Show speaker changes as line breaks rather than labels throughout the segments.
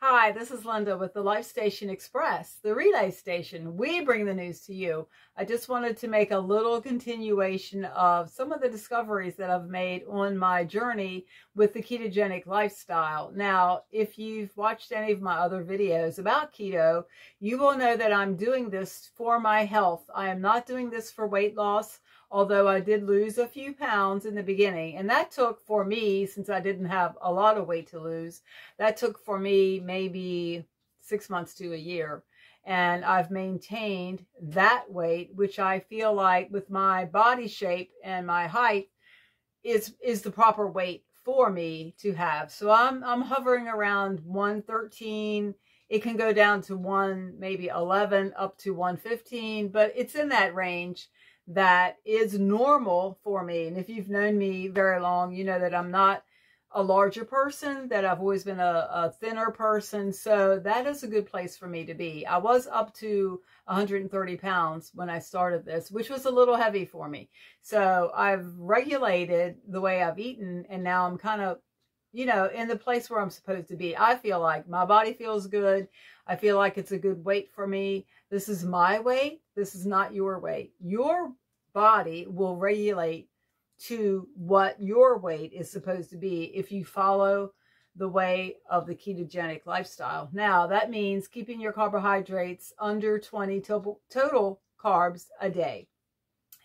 Hi, this is Linda with the Life Station Express, the relay station. We bring the news to you. I just wanted to make a little continuation of some of the discoveries that I've made on my journey with the ketogenic lifestyle. Now, if you've watched any of my other videos about keto, you will know that I'm doing this for my health. I am not doing this for weight loss although I did lose a few pounds in the beginning. And that took for me, since I didn't have a lot of weight to lose, that took for me maybe six months to a year. And I've maintained that weight, which I feel like with my body shape and my height is, is the proper weight for me to have. So I'm, I'm hovering around 113. It can go down to one, maybe 11 up to 115, but it's in that range that is normal for me. And if you've known me very long, you know that I'm not a larger person, that I've always been a, a, thinner person. So that is a good place for me to be. I was up to 130 pounds when I started this, which was a little heavy for me. So I've regulated the way I've eaten and now I'm kind of, you know, in the place where I'm supposed to be. I feel like my body feels good. I feel like it's a good weight for me. This is my weight. This is not your weight. Your body will regulate to what your weight is supposed to be if you follow the way of the ketogenic lifestyle. Now, that means keeping your carbohydrates under 20 total, total carbs a day.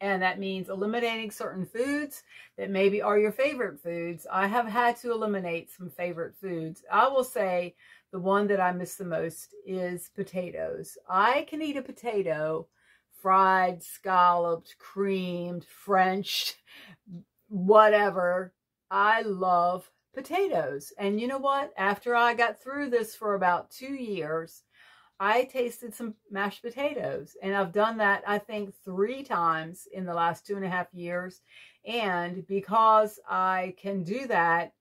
And that means eliminating certain foods that maybe are your favorite foods. I have had to eliminate some favorite foods. I will say the one that I miss the most is potatoes. I can eat a potato fried, scalloped, creamed, French, whatever. I love potatoes. And you know what? After I got through this for about two years, I tasted some mashed potatoes. And I've done that, I think, three times in the last two and a half years. And because I can do that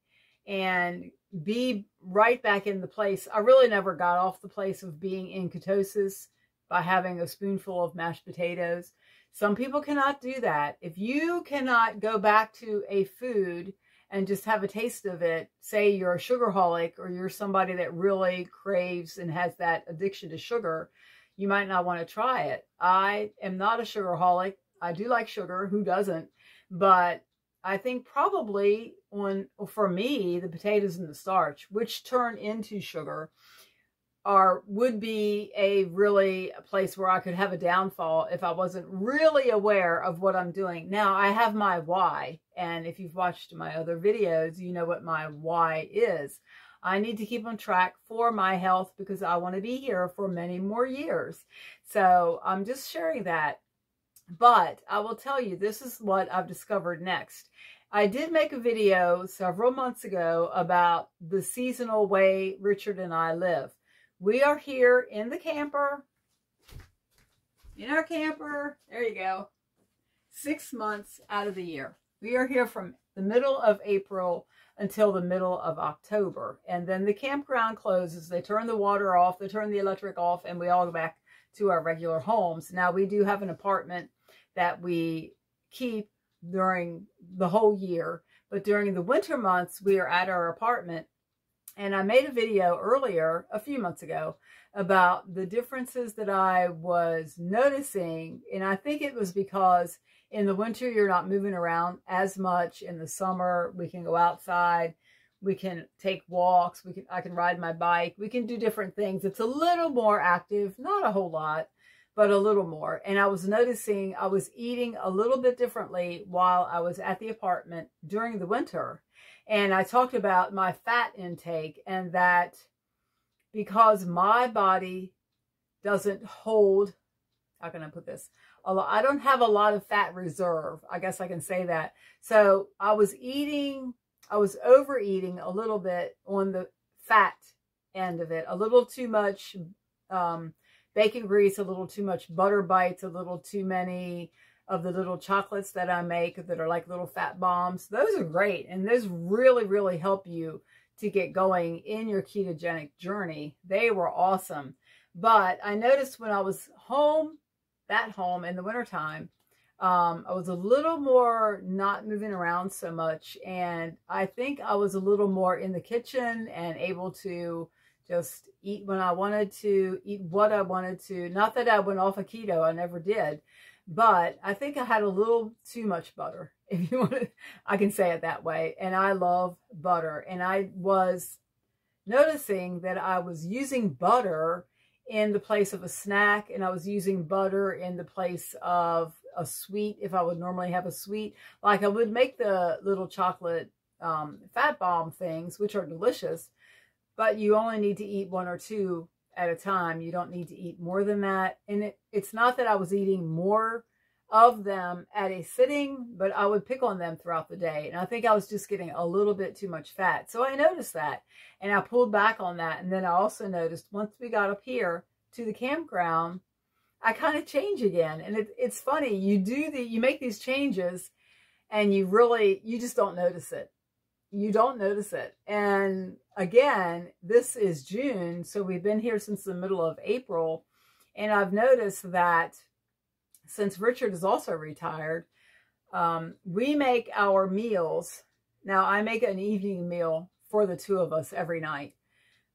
and be right back in the place. I really never got off the place of being in ketosis by having a spoonful of mashed potatoes. Some people cannot do that. If you cannot go back to a food and just have a taste of it, say you're a sugarholic or you're somebody that really craves and has that addiction to sugar, you might not want to try it. I am not a sugarholic. I do like sugar. Who doesn't? But I think probably on for me the potatoes and the starch, which turn into sugar, would be a really a place where I could have a downfall if I wasn't really aware of what I'm doing. Now I have my why, and if you've watched my other videos, you know what my why is. I need to keep on track for my health because I want to be here for many more years. So I'm just sharing that but I will tell you, this is what I've discovered next. I did make a video several months ago about the seasonal way Richard and I live. We are here in the camper, in our camper, there you go, six months out of the year. We are here from the middle of April until the middle of October. And then the campground closes. They turn the water off, they turn the electric off, and we all go back to our regular homes. Now, we do have an apartment that we keep during the whole year. But during the winter months, we are at our apartment. And I made a video earlier, a few months ago, about the differences that I was noticing. And I think it was because in the winter, you're not moving around as much. In the summer, we can go outside. We can take walks. We can, I can ride my bike. We can do different things. It's a little more active, not a whole lot but a little more. And I was noticing I was eating a little bit differently while I was at the apartment during the winter. And I talked about my fat intake and that because my body doesn't hold, how can I put this? I don't have a lot of fat reserve. I guess I can say that. So I was eating, I was overeating a little bit on the fat end of it, a little too much um, bacon grease, a little too much butter bites, a little too many of the little chocolates that I make that are like little fat bombs. Those are great. And those really, really help you to get going in your ketogenic journey. They were awesome. But I noticed when I was home, that home in the wintertime, um, I was a little more not moving around so much. And I think I was a little more in the kitchen and able to Just eat when I wanted to, eat what I wanted to. Not that I went off a of keto, I never did. But I think I had a little too much butter, if you want to, I can say it that way. And I love butter. And I was noticing that I was using butter in the place of a snack and I was using butter in the place of a sweet if I would normally have a sweet. Like I would make the little chocolate um, fat bomb things, which are delicious, but you only need to eat one or two at a time. You don't need to eat more than that. And it, it's not that I was eating more of them at a sitting, but I would pick on them throughout the day. And I think I was just getting a little bit too much fat. So I noticed that and I pulled back on that. And then I also noticed once we got up here to the campground, I kind of change again. And it, it's funny, you do the, you make these changes and you really, you just don't notice it. You don't notice it. And again, this is June. So we've been here since the middle of April. And I've noticed that since Richard is also retired, um, we make our meals. Now, I make an evening meal for the two of us every night.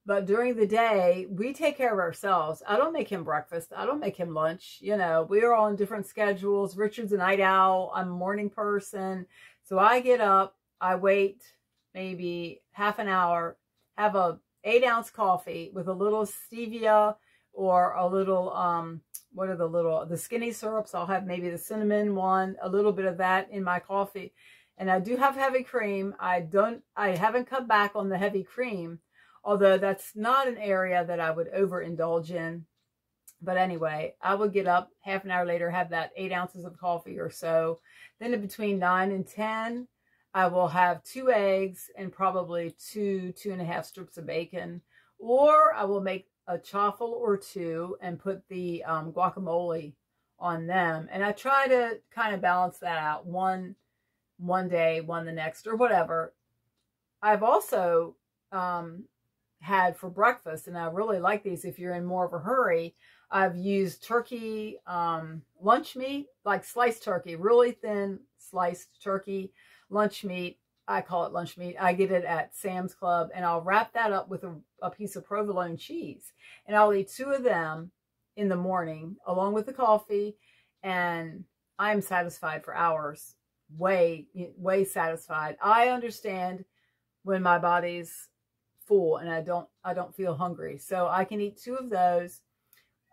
But during the day, we take care of ourselves. I don't make him breakfast. I don't make him lunch. You know, we are on different schedules. Richard's a night owl. I'm a morning person. So I get up, I wait maybe half an hour, have a eight ounce coffee with a little stevia or a little, um, what are the little, the skinny syrups. I'll have maybe the cinnamon one, a little bit of that in my coffee. And I do have heavy cream. I don't, I haven't cut back on the heavy cream, although that's not an area that I would overindulge in. But anyway, I would get up half an hour later, have that eight ounces of coffee or so. Then in between nine and 10, I will have two eggs and probably two, two and a half strips of bacon. Or I will make a chaffle or two and put the um, guacamole on them. And I try to kind of balance that out. One, one day, one the next, or whatever. I've also um, had for breakfast, and I really like these if you're in more of a hurry. I've used turkey um, lunch meat, like sliced turkey, really thin sliced turkey lunch meat I call it lunch meat. I get it at Sam's Club and I'll wrap that up with a, a, piece of provolone cheese. And I'll eat two of them in the morning along with the coffee and I'm satisfied for hours. Way, way satisfied. I understand when my body's full and I don't, I don't feel hungry. So I can eat two of those.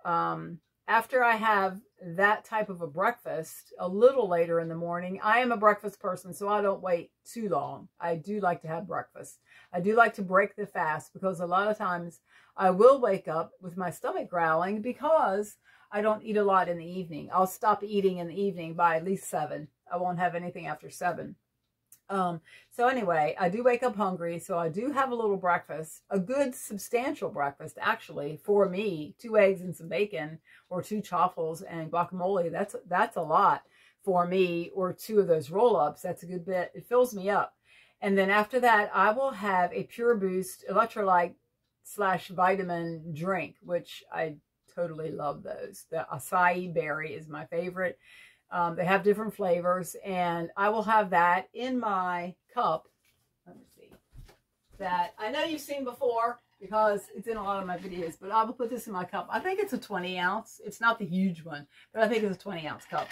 Um, after I have that type of a breakfast a little later in the morning. I am a breakfast person, so I don't wait too long. I do like to have breakfast. I do like to break the fast because a lot of times I will wake up with my stomach growling because I don't eat a lot in the evening. I'll stop eating in the evening by at least 7. I won't have anything after 7. Um, so anyway, I do wake up hungry, so I do have a little breakfast, a good substantial breakfast actually for me, two eggs and some bacon or two chaffles and guacamole. That's, that's a lot for me or two of those roll-ups. That's a good bit. It fills me up. And then after that, I will have a Pure Boost electrolyte slash vitamin drink, which I totally love those. The acai berry is my favorite. Um, they have different flavors, and I will have that in my cup. Let me see. That I know you've seen before because it's in a lot of my videos, but I will put this in my cup. I think it's a 20 ounce. It's not the huge one, but I think it's a 20 ounce cup.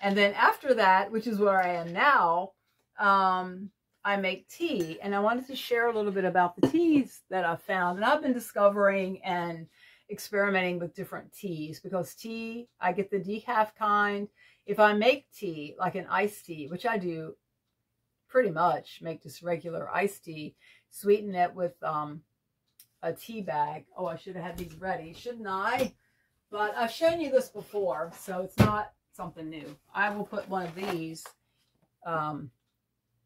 And then after that, which is where I am now, um, I make tea. And I wanted to share a little bit about the teas that I've found. And I've been discovering and experimenting with different teas because tea, I get the decaf kind. If I make tea, like an iced tea, which I do pretty much, make just regular iced tea, sweeten it with um, a tea bag. Oh, I should have had these ready, shouldn't I? But I've shown you this before, so it's not something new. I will put one of these um,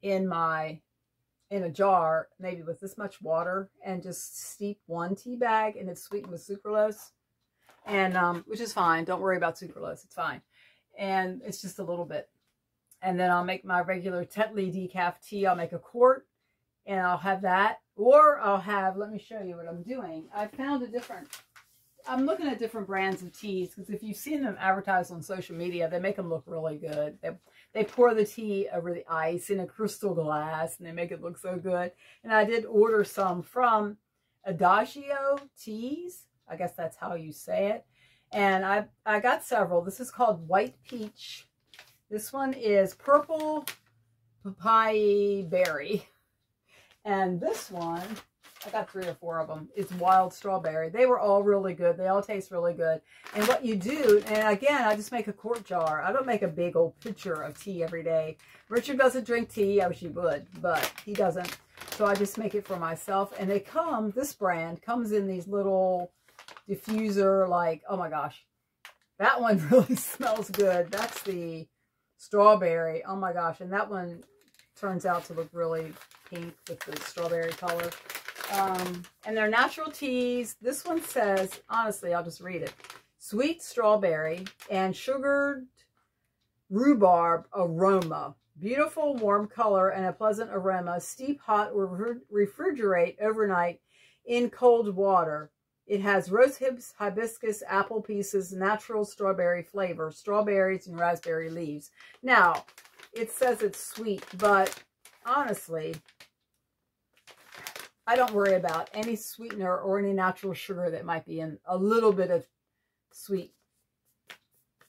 in my in a jar, maybe with this much water, and just steep one tea bag, and it's sweetened with sucralose, and um, which is fine. Don't worry about sucralose; it's fine. And it's just a little bit. And then I'll make my regular Tetley decaf tea. I'll make a quart, and I'll have that, or I'll have. Let me show you what I'm doing. I found a different. I'm looking at different brands of teas because if you've seen them advertised on social media, they make them look really good. They, they pour the tea over the ice in a crystal glass and they make it look so good. And I did order some from Adagio Teas. I guess that's how you say it. And I, I got several. This is called White Peach. This one is Purple Papaya Berry. And this one, I got three or four of them, It's Wild Strawberry. They were all really good. They all taste really good. And what you do, and again, I just make a quart jar. I don't make a big old pitcher of tea every day. Richard doesn't drink tea. I wish he would, but he doesn't. So I just make it for myself. And they come, this brand comes in these little diffuser, like, oh my gosh. That one really smells good. That's the strawberry. Oh my gosh. And that one turns out to look really pink with the strawberry color. Um, and they're natural teas. This one says, honestly, I'll just read it. Sweet strawberry and sugared rhubarb aroma. Beautiful warm color and a pleasant aroma. Steep hot or refrigerate overnight in cold water. It has rose hips, hibiscus, apple pieces, natural strawberry flavor, strawberries, and raspberry leaves. Now, it says it's sweet, but honestly, I don't worry about any sweetener or any natural sugar that might be in a little bit of sweet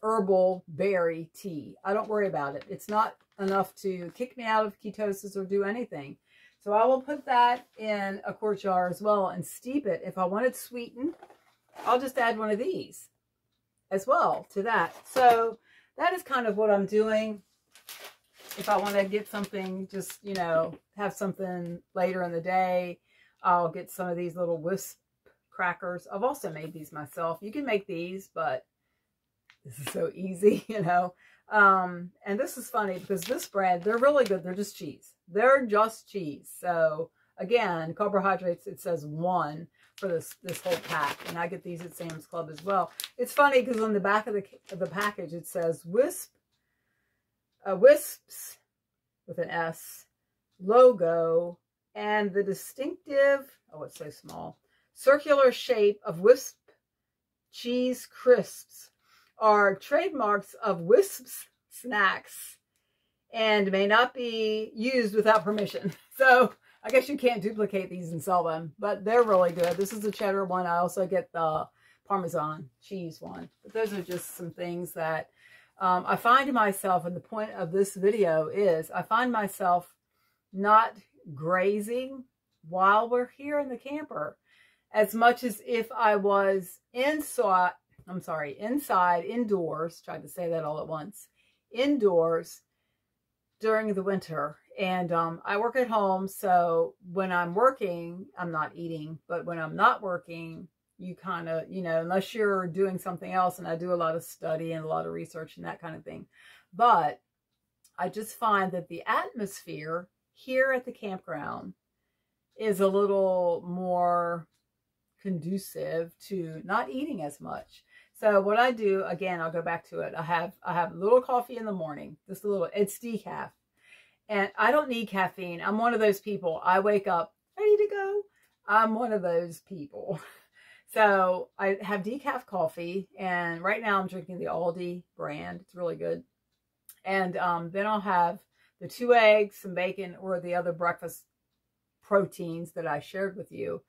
herbal berry tea. I don't worry about it. It's not enough to kick me out of ketosis or do anything. So I will put that in a quart jar as well and steep it. If I want it sweetened, I'll just add one of these as well to that. So that is kind of what I'm doing. If I want to get something, just, you know, have something later in the day, I'll get some of these little Whisp crackers. I've also made these myself. You can make these, but this is so easy, you know. Um, and this is funny because this brand, they're really good. They're just cheese. They're just cheese. So again, carbohydrates, it says one for this, this whole pack. And I get these at Sam's Club as well. It's funny because on the back of the, of the package, it says Whisp, uh, Whisps with an S, logo, and the distinctive, oh, it's so small, circular shape of Whisp cheese crisps are trademarks of Whisps snacks and may not be used without permission. So I guess you can't duplicate these and sell them, but they're really good. This is the cheddar one. I also get the Parmesan cheese one. But those are just some things that um, I find myself, and the point of this video is I find myself not grazing while we're here in the camper as much as if I was inside, I'm sorry, inside, indoors, tried to say that all at once, indoors during the winter. And um, I work at home, so when I'm working, I'm not eating, but when I'm not working, you kind of, you know, unless you're doing something else, and I do a lot of study and a lot of research and that kind of thing. But I just find that the atmosphere here at the campground is a little more conducive to not eating as much. So what I do, again, I'll go back to it. I have I have a little coffee in the morning, just a little, it's decaf. And I don't need caffeine. I'm one of those people. I wake up ready to go. I'm one of those people. So I have decaf coffee, and right now I'm drinking the Aldi brand. It's really good. And um, then I'll have the two eggs, some bacon, or the other breakfast proteins that I shared with you.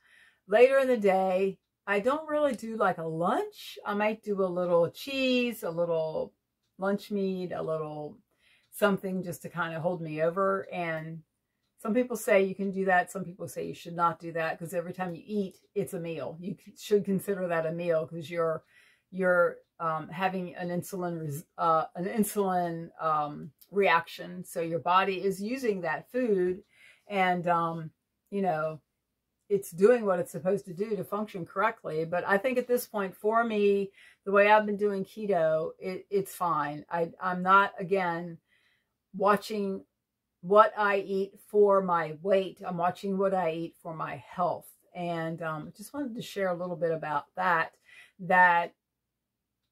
Later in the day, I don't really do like a lunch. I might do a little cheese, a little lunch meat, a little something just to kind of hold me over. And some people say you can do that. Some people say you should not do that because every time you eat, it's a meal. You should consider that a meal because you're you're um, having an insulin uh, an insulin um, reaction. So your body is using that food, and um, you know it's doing what it's supposed to do to function correctly. But I think at this point, for me, the way I've been doing keto, it, it's fine. I, I'm not again watching what I eat for my weight. I'm watching what I eat for my health. And um, just wanted to share a little bit about that, that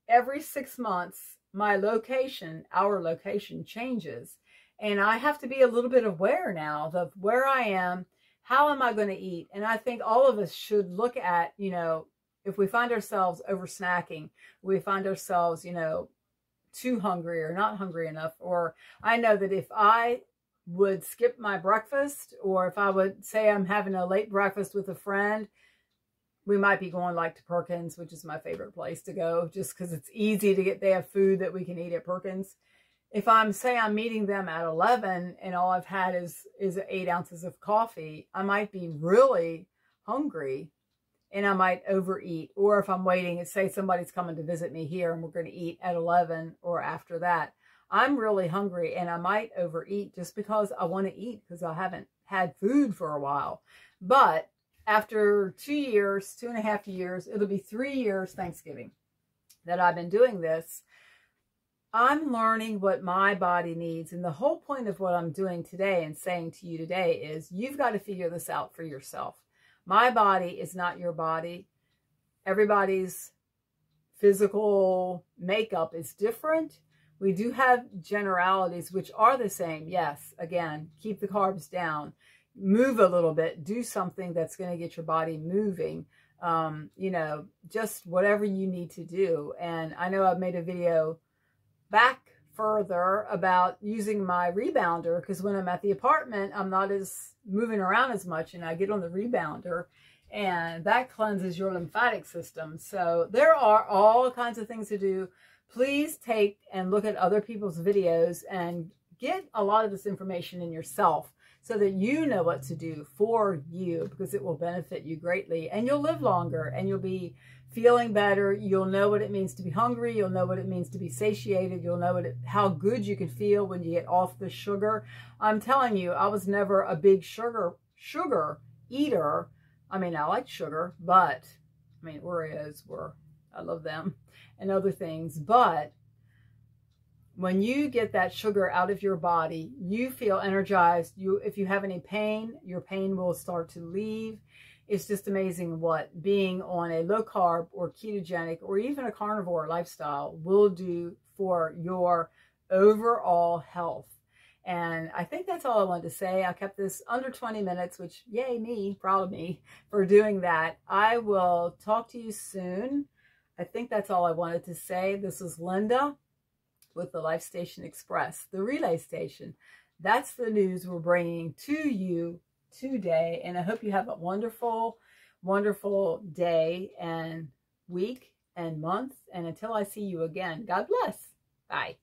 every six months, my location, our location changes. And I have to be a little bit aware now of where I am, how am I going to eat? And I think all of us should look at, you know, if we find ourselves over snacking, we find ourselves, you know, too hungry or not hungry enough. Or I know that if I would skip my breakfast or if I would say I'm having a late breakfast with a friend, we might be going like to Perkins, which is my favorite place to go just because it's easy to get, they have food that we can eat at Perkins. If I'm, say I'm meeting them at 11 and all I've had is, is eight ounces of coffee, I might be really hungry and I might overeat. Or if I'm waiting, and say somebody's coming to visit me here and we're going to eat at 11 or after that, I'm really hungry and I might overeat just because I want to eat because I haven't had food for a while. But after two years, two and a half years, it'll be three years Thanksgiving that I've been doing this. I'm learning what my body needs. And the whole point of what I'm doing today and saying to you today is you've got to figure this out for yourself. My body is not your body. Everybody's physical makeup is different. We do have generalities, which are the same. Yes, again, keep the carbs down move a little bit, do something that's going to get your body moving. Um, you know, just whatever you need to do. And I know I've made a video back further about using my rebounder because when I'm at the apartment, I'm not as moving around as much and I get on the rebounder and that cleanses your lymphatic system. So there are all kinds of things to do. Please take and look at other people's videos and get a lot of this information in yourself so that you know what to do for you because it will benefit you greatly and you'll live longer and you'll be feeling better. You'll know what it means to be hungry. You'll know what it means to be satiated. You'll know it, how good you can feel when you get off the sugar. I'm telling you, I was never a big sugar sugar eater. I mean, I like sugar, but I mean, Oreos were, I love them and other things, but when you get that sugar out of your body, you feel energized. You, if you have any pain, your pain will start to leave. It's just amazing what being on a low carb or ketogenic or even a carnivore lifestyle will do for your overall health. And I think that's all I wanted to say. I kept this under 20 minutes, which yay me, proud of me for doing that. I will talk to you soon. I think that's all I wanted to say. This is Linda with the Life Station Express, the relay station. That's the news we're bringing to you today. And I hope you have a wonderful, wonderful day and week and month. And until I see you again, God bless. Bye.